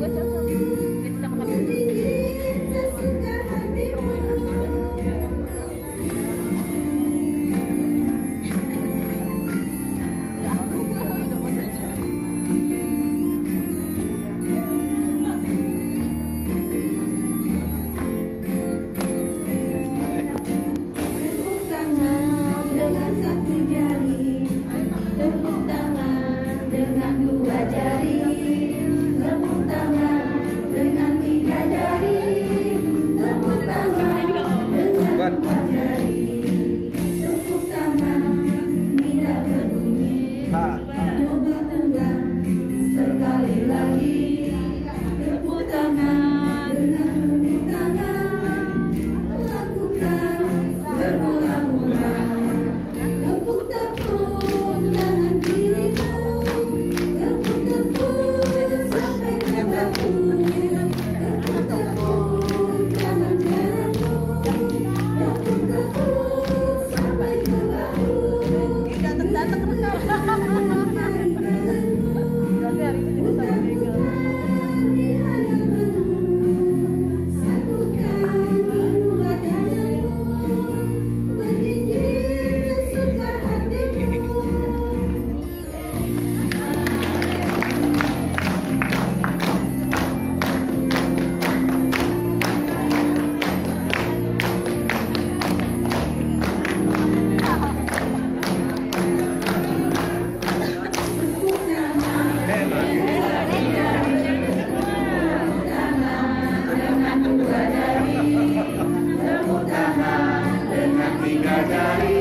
我想想 God.